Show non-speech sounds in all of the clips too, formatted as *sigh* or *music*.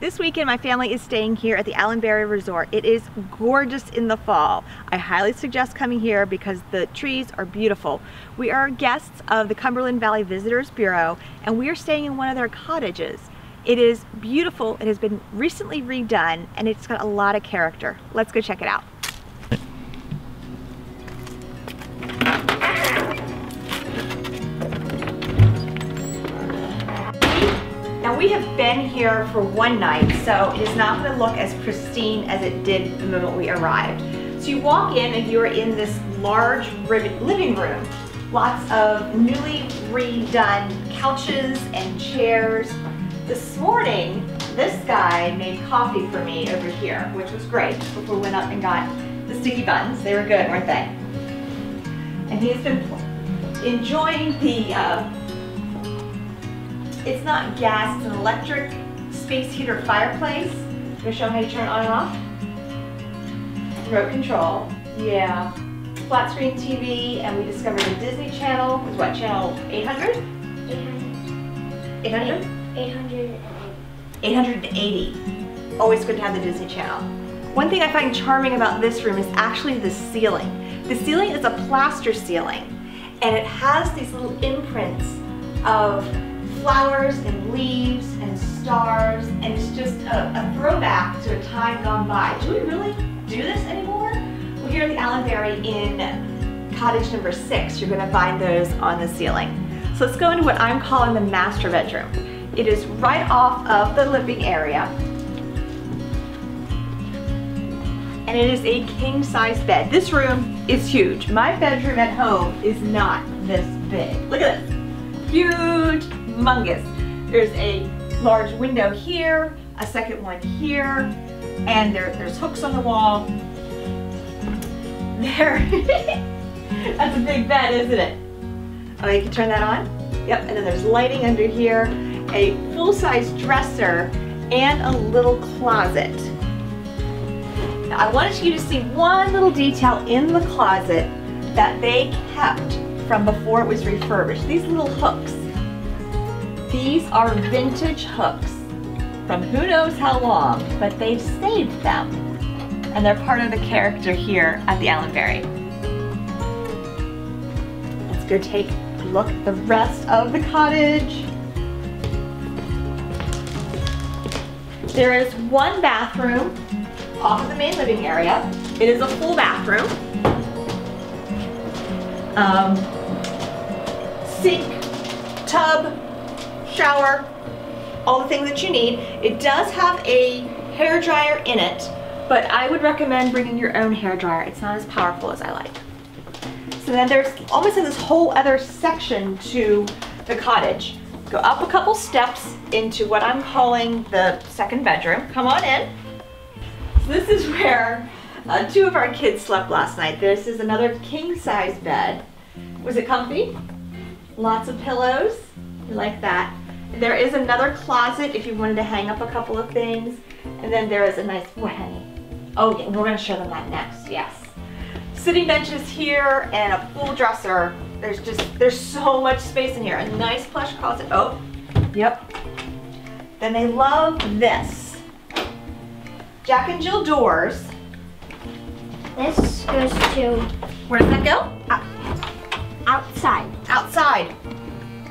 This weekend, my family is staying here at the Allenberry Resort. It is gorgeous in the fall. I highly suggest coming here because the trees are beautiful. We are guests of the Cumberland Valley Visitors Bureau, and we are staying in one of their cottages. It is beautiful. It has been recently redone, and it's got a lot of character. Let's go check it out. Have been here for one night, so it is not going to look as pristine as it did the moment we arrived. So you walk in and you're in this large living room. Lots of newly redone couches and chairs. This morning, this guy made coffee for me over here, which was great, before we went up and got the sticky buns. They were good, weren't they? And he's been enjoying the uh, it's not gas, it's an electric space heater fireplace. I'm gonna show how you turn it on and off. Remote control, yeah. Flat screen TV, and we discovered the Disney Channel, was what, channel 800? 800. 800? 800. 880. Always good to have the Disney Channel. One thing I find charming about this room is actually the ceiling. The ceiling is a plaster ceiling, and it has these little imprints of flowers and leaves and stars, and it's just a, a, throwback to a time gone by. Do we really do this anymore? Well, here at the Allenberry in cottage number six, you're gonna find those on the ceiling. So let's go into what I'm calling the master bedroom. It is right off of the living area. And it is a king size bed. This room is huge. My bedroom at home is not this big. Look at this, huge humongous. There's a large window here, a second one here, and there, there's hooks on the wall. There, *laughs* that's a big bed, isn't it? Oh, you can turn that on? Yep, and then there's lighting under here, a full-size dresser, and a little closet. Now, I wanted you to see one little detail in the closet that they kept from before it was refurbished. These little hooks. These are vintage hooks from who knows how long, but they've saved them. And they're part of the character here at the Allenberry. Let's go take a look at the rest of the cottage. There is one bathroom off of the main living area. It is a full bathroom. Um, sink, tub, shower, all the things that you need. It does have a hair dryer in it, but I would recommend bringing your own hair dryer. It's not as powerful as I like. So then there's almost this whole other section to the cottage. Go up a couple steps into what I'm calling the second bedroom. Come on in. So this is where uh, two of our kids slept last night. This is another king size bed. Was it comfy? Lots of pillows. You like that? There is another closet if you wanted to hang up a couple of things. And then there is a nice? Oh, yeah, we're gonna show them that next, yes. Sitting benches here and a full dresser. There's just, there's so much space in here. A nice plush closet, oh, yep. Then they love this. Jack and Jill doors. This goes to... Where does that go? Uh, outside. Outside.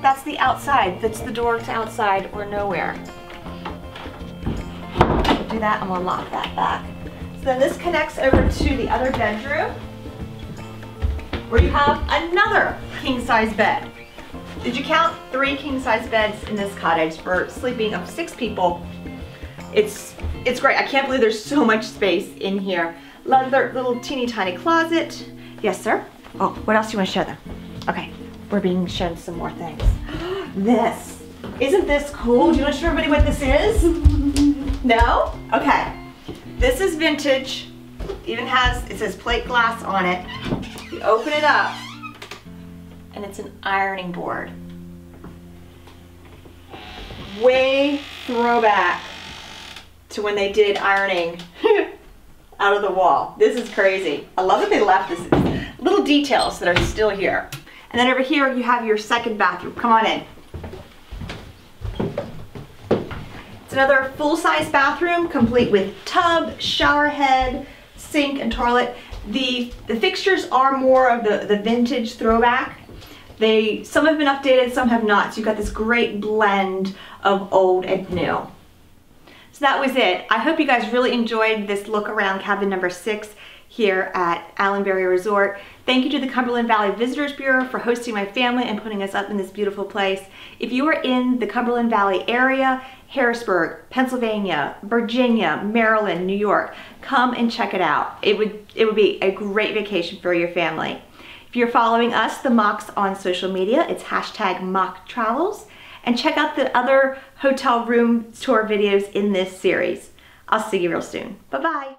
That's the outside. That's the door to outside or nowhere. Do that, I'm gonna lock that back. So then this connects over to the other bedroom where you have another king size bed. Did you count three king size beds in this cottage for sleeping of six people? It's, it's great. I can't believe there's so much space in here. Another little teeny tiny closet. Yes, sir? Oh, what else do you want to show them? Okay we're being shown some more things. *gasps* this. Isn't this cool? Do you want to show everybody what this is? no? Okay. This is vintage. Even has, it says plate glass on it. You open it up and it's an ironing board. Way throwback to when they did ironing *laughs* out of the wall. This is crazy. I love that they left this little details that are still here. And then over here you have your second bathroom. Come on in. It's another full-size bathroom complete with tub, shower head, sink, and toilet. The, the fixtures are more of the, the vintage throwback. They, some have been updated, some have not. So you've got this great blend of old and new. So that was it. I hope you guys really enjoyed this look around cabin number six here at Allenberry Resort. Thank you to the Cumberland Valley Visitors Bureau for hosting my family and putting us up in this beautiful place. If you are in the Cumberland Valley area, Harrisburg, Pennsylvania, Virginia, Maryland, New York, come and check it out. It would, it would be a great vacation for your family. If you're following us, the Mocks, on social media, it's hashtag Mock Travels. And check out the other hotel room tour videos in this series. I'll see you real soon. Bye-bye.